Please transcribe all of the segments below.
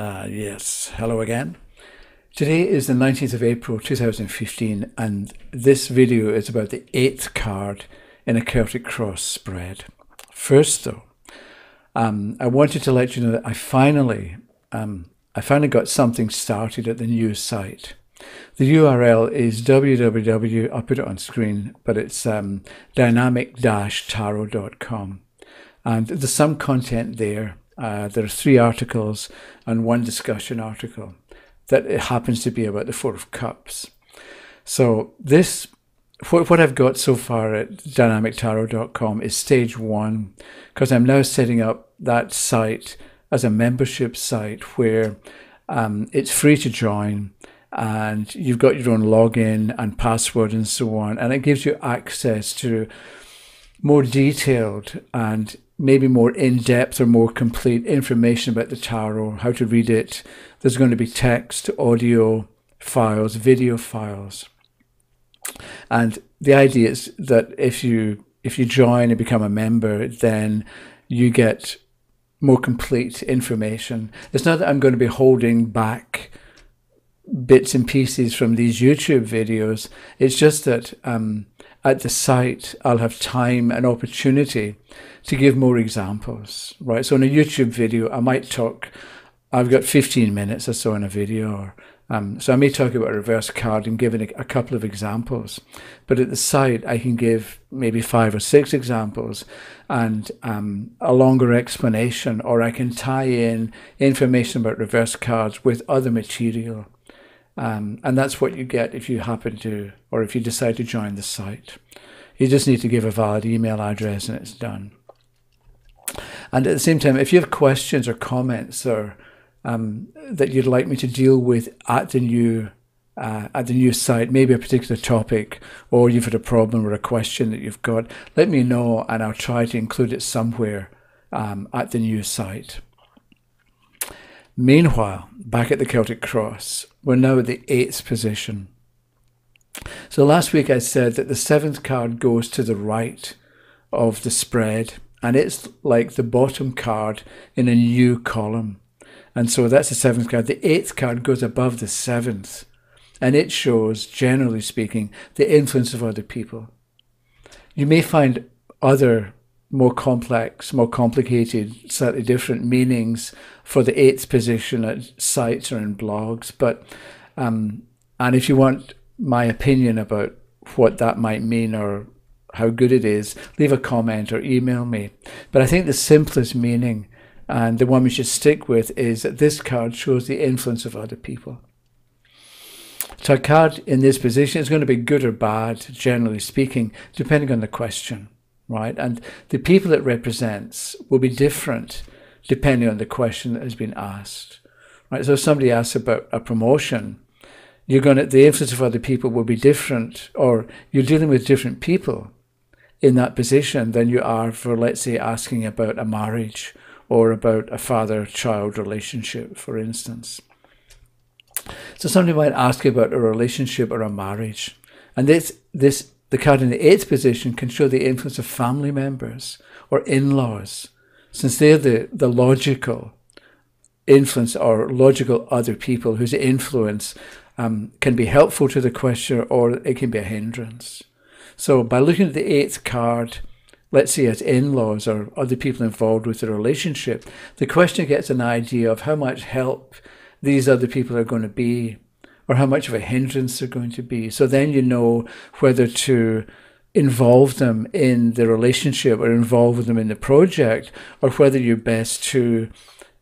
Uh, yes, hello again. Today is the 19th of April 2015 and this video is about the 8th card in a Celtic Cross spread. First though, um, I wanted to let you know that I finally, um, I finally got something started at the new site. The URL is www, I'll put it on screen, but it's um, dynamic-tarot.com. And there's some content there uh, there are three articles and one discussion article that it happens to be about the Four of Cups. So this, what, what I've got so far at dynamictarot.com is stage one, because I'm now setting up that site as a membership site where um, it's free to join and you've got your own login and password and so on. And it gives you access to more detailed and maybe more in-depth or more complete information about the tarot, how to read it. There's going to be text, audio files, video files. And the idea is that if you if you join and become a member, then you get more complete information. It's not that I'm going to be holding back bits and pieces from these YouTube videos. It's just that um, at the site, I'll have time and opportunity to give more examples, right? So in a YouTube video, I might talk, I've got 15 minutes or so in a video, or, um, so I may talk about a reverse card and give a, a couple of examples. But at the site, I can give maybe five or six examples and um, a longer explanation, or I can tie in information about reverse cards with other material. Um, and that's what you get if you happen to, or if you decide to join the site. You just need to give a valid email address and it's done. And at the same time, if you have questions or comments or um, that you'd like me to deal with at the new uh, at the new site, maybe a particular topic, or you've had a problem or a question that you've got, let me know and I'll try to include it somewhere um, at the new site. Meanwhile, back at the Celtic Cross, we're now at the eighth position. So last week I said that the seventh card goes to the right of the spread and it's like the bottom card in a new column. And so that's the seventh card. The eighth card goes above the seventh and it shows, generally speaking, the influence of other people. You may find other more complex, more complicated, slightly different meanings for the eighth position at sites or in blogs. But um, and if you want my opinion about what that might mean or how good it is, leave a comment or email me. But I think the simplest meaning and the one we should stick with is that this card shows the influence of other people. So a card in this position is going to be good or bad, generally speaking, depending on the question right? And the people it represents will be different depending on the question that has been asked, right? So if somebody asks about a promotion, you're going to, the influence of other people will be different, or you're dealing with different people in that position than you are for, let's say, asking about a marriage or about a father-child relationship, for instance. So somebody might ask you about a relationship or a marriage, and this this the card in the eighth position can show the influence of family members or in-laws, since they're the, the logical influence or logical other people whose influence um, can be helpful to the questioner or it can be a hindrance. So by looking at the eighth card, let's say as in-laws or other people involved with the relationship, the questioner gets an idea of how much help these other people are going to be or how much of a hindrance they're going to be. So then you know whether to involve them in the relationship or involve them in the project, or whether you're best to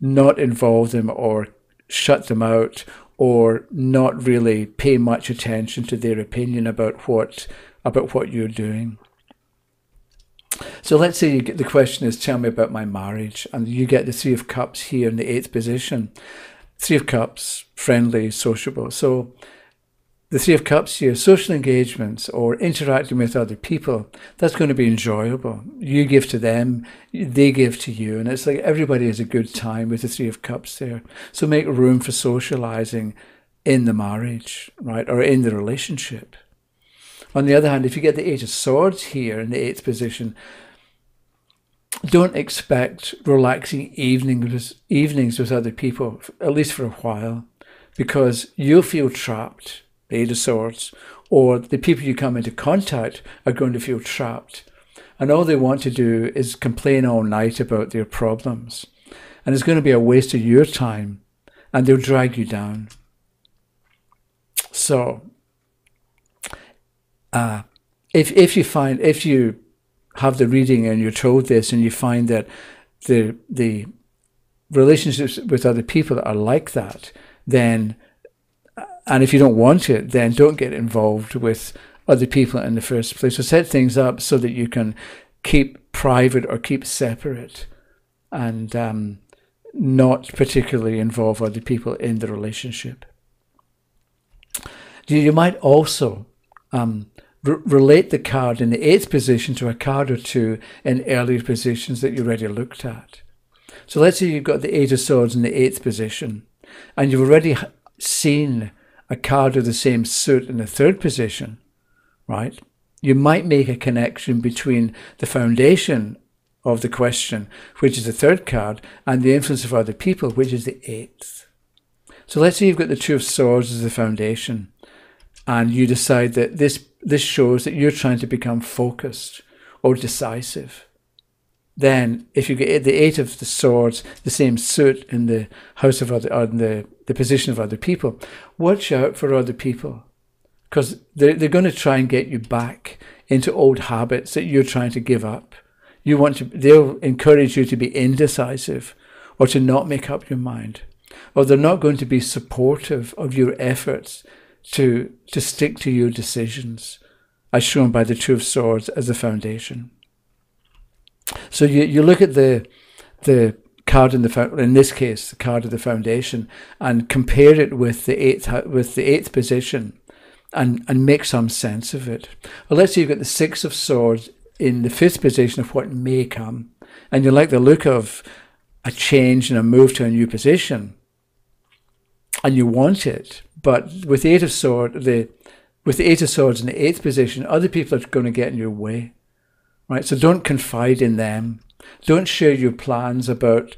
not involve them or shut them out or not really pay much attention to their opinion about what about what you're doing. So let's say you get the question is tell me about my marriage and you get the three of cups here in the eighth position Three of Cups, friendly, sociable. So the Three of Cups here, social engagements or interacting with other people, that's going to be enjoyable. You give to them, they give to you. And it's like everybody has a good time with the Three of Cups there. So make room for socializing in the marriage, right, or in the relationship. On the other hand, if you get the Eight of Swords here in the eighth position, don't expect relaxing evenings evenings with other people, at least for a while, because you'll feel trapped. The Eight of Swords, or the people you come into contact are going to feel trapped, and all they want to do is complain all night about their problems, and it's going to be a waste of your time, and they'll drag you down. So, uh, if if you find if you have the reading and you're told this and you find that the the relationships with other people are like that, then and if you don't want it, then don't get involved with other people in the first place. So set things up so that you can keep private or keep separate and um, not particularly involve other people in the relationship. You might also um, relate the card in the eighth position to a card or two in earlier positions that you already looked at. So let's say you've got the Eight of Swords in the eighth position, and you've already seen a card of the same suit in the third position, right? You might make a connection between the foundation of the question, which is the third card, and the influence of other people, which is the eighth. So let's say you've got the Two of Swords as the foundation, and you decide that this this shows that you're trying to become focused or decisive. Then, if you get the Eight of the Swords, the same suit in the house of other, or in the, the position of other people, watch out for other people because they're, they're going to try and get you back into old habits that you're trying to give up. You want to, they'll encourage you to be indecisive or to not make up your mind, or they're not going to be supportive of your efforts to, to stick to your decisions, as shown by the Two of Swords as the foundation. So you, you look at the, the card in the in this case the card of the foundation and compare it with the eighth with the eighth position and and make some sense of it well let's say you've got the six of swords in the fifth position of what may come and you like the look of a change and a move to a new position and you want it but with the Eight of Swords, the with the Eight of Swords in the eighth position, other people are going to get in your way, right? So don't confide in them. Don't share your plans about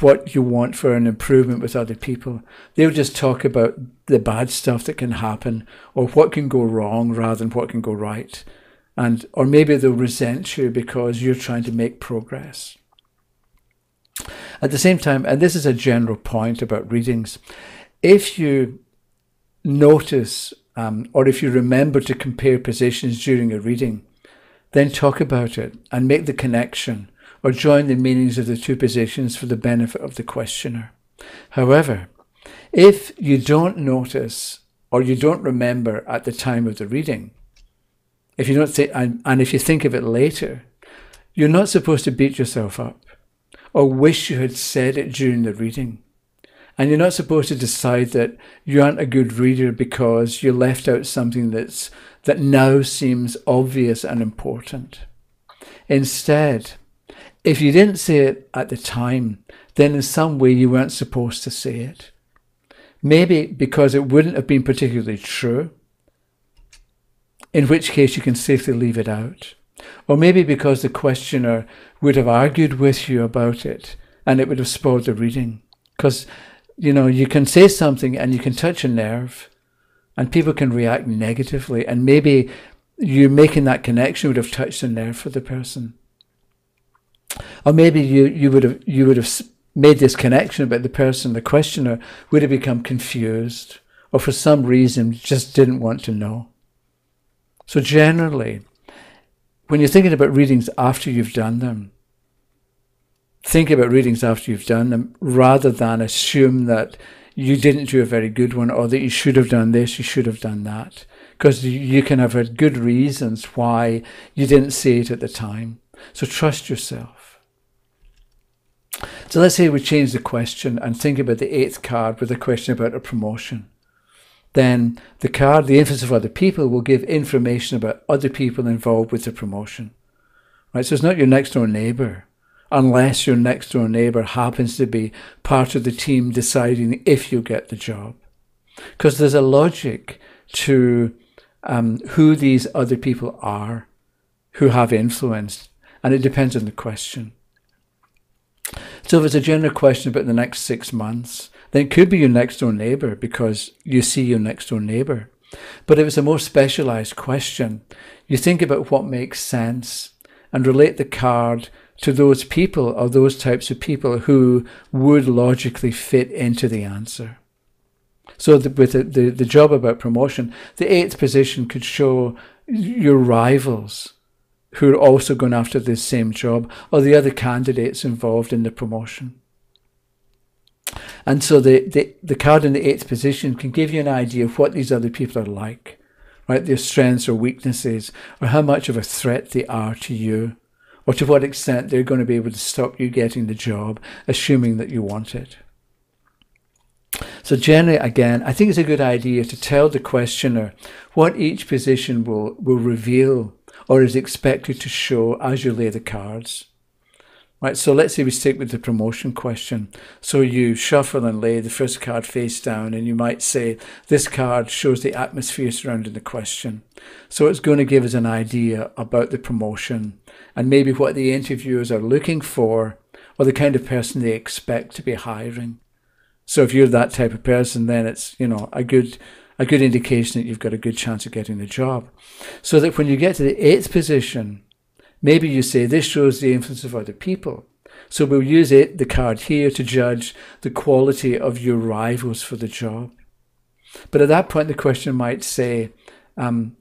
what you want for an improvement with other people. They'll just talk about the bad stuff that can happen or what can go wrong rather than what can go right. And or maybe they'll resent you because you're trying to make progress. At the same time, and this is a general point about readings, if you notice um, or if you remember to compare positions during a reading, then talk about it and make the connection or join the meanings of the two positions for the benefit of the questioner. However, if you don't notice or you don't remember at the time of the reading, if you don't think, and, and if you think of it later, you're not supposed to beat yourself up or wish you had said it during the reading. And you're not supposed to decide that you aren't a good reader because you left out something that's that now seems obvious and important. Instead, if you didn't say it at the time, then in some way you weren't supposed to say it. Maybe because it wouldn't have been particularly true, in which case you can safely leave it out. Or maybe because the questioner would have argued with you about it and it would have spoiled the reading. Because you know, you can say something and you can touch a nerve and people can react negatively. And maybe you making that connection would have touched a nerve for the person. Or maybe you, you would have you would have made this connection, but the person, the questioner, would have become confused or for some reason just didn't want to know. So generally, when you're thinking about readings after you've done them, think about readings after you've done them rather than assume that you didn't do a very good one or that you should have done this, you should have done that. Because you can have had good reasons why you didn't see it at the time. So trust yourself. So let's say we change the question and think about the eighth card with a question about a promotion. Then the card, the influence of other people, will give information about other people involved with the promotion. Right? So it's not your next door neighbor unless your next door neighbour happens to be part of the team deciding if you get the job. Because there's a logic to um, who these other people are who have influence, and it depends on the question. So if it's a general question about the next six months, then it could be your next door neighbour because you see your next door neighbour. But if it's a more specialised question, you think about what makes sense and relate the card to those people or those types of people who would logically fit into the answer. So the, with the, the, the job about promotion, the eighth position could show your rivals who are also going after this same job or the other candidates involved in the promotion. And so the, the, the card in the eighth position can give you an idea of what these other people are like, right? Their strengths or weaknesses, or how much of a threat they are to you, or to what extent they're going to be able to stop you getting the job, assuming that you want it. So generally, again, I think it's a good idea to tell the questioner what each position will, will reveal or is expected to show as you lay the cards. Right, so let's say we stick with the promotion question. So you shuffle and lay the first card face down, and you might say, This card shows the atmosphere surrounding the question. So it's going to give us an idea about the promotion and maybe what the interviewers are looking for or the kind of person they expect to be hiring. So if you're that type of person, then it's, you know, a good a good indication that you've got a good chance of getting the job. So that when you get to the eighth position, Maybe you say this shows the influence of other people. So we'll use it, the card here, to judge the quality of your rivals for the job. But at that point, the question might say, um,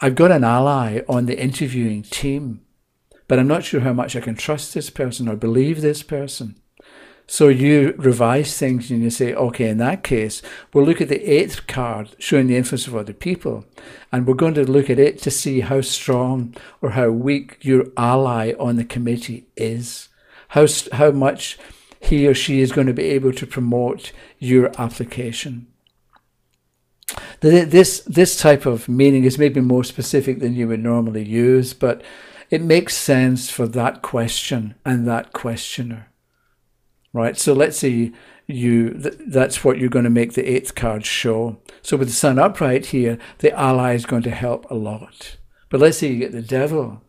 I've got an ally on the interviewing team, but I'm not sure how much I can trust this person or believe this person. So you revise things and you say, okay, in that case, we'll look at the eighth card showing the influence of other people. And we're going to look at it to see how strong or how weak your ally on the committee is, how, how much he or she is going to be able to promote your application. This, this type of meaning is maybe more specific than you would normally use, but it makes sense for that question and that questioner right? So let's say you th- that's what you're going to make the eighth card show. So with the sun upright here, the ally is going to help a lot. But let's say you get the devil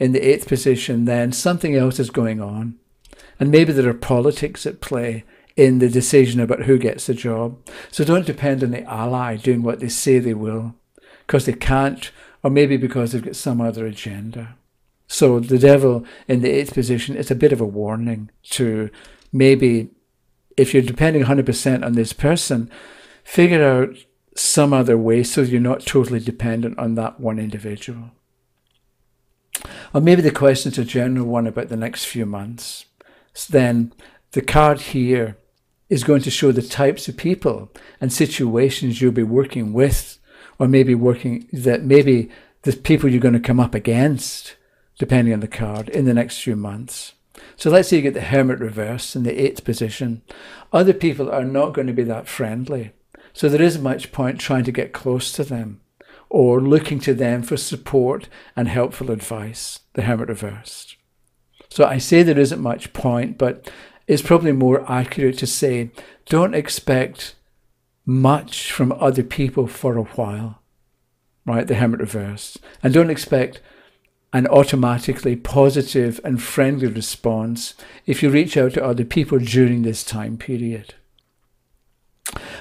in the eighth position, then something else is going on. And maybe there are politics at play in the decision about who gets the job. So don't depend on the ally doing what they say they will, because they can't, or maybe because they've got some other agenda. So the devil in the eighth position is a bit of a warning to maybe if you're depending 100% on this person, figure out some other way so you're not totally dependent on that one individual. Or maybe the question is a general one about the next few months. Then the card here is going to show the types of people and situations you'll be working with, or maybe working that maybe the people you're going to come up against, depending on the card, in the next few months. So let's say you get the hermit reversed in the eighth position. Other people are not going to be that friendly. So there isn't much point trying to get close to them or looking to them for support and helpful advice, the hermit reversed. So I say there isn't much point, but it's probably more accurate to say don't expect much from other people for a while, right? The hermit reversed. And don't expect an automatically positive and friendly response if you reach out to other people during this time period.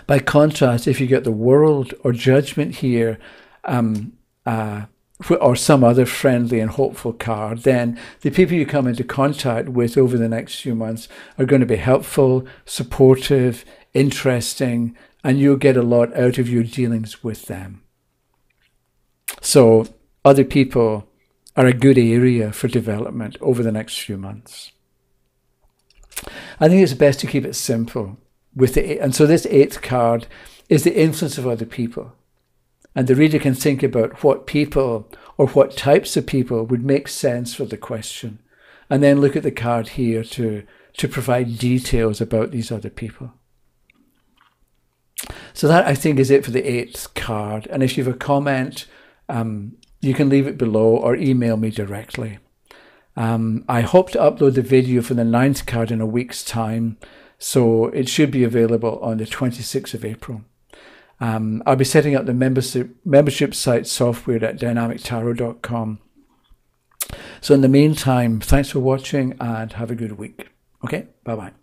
By contrast, if you get the world or judgment here, um, uh, or some other friendly and hopeful card, then the people you come into contact with over the next few months are going to be helpful, supportive, interesting, and you'll get a lot out of your dealings with them. So, other people are a good area for development over the next few months. I think it's best to keep it simple with the and so this eighth card is the influence of other people. And the reader can think about what people or what types of people would make sense for the question. And then look at the card here to, to provide details about these other people. So that I think is it for the eighth card. And if you have a comment, um, you can leave it below or email me directly. Um, I hope to upload the video for the ninth card in a week's time, so it should be available on the 26th of April. Um, I'll be setting up the membership, membership site software at dynamictarot.com. So in the meantime, thanks for watching and have a good week. Okay, bye bye.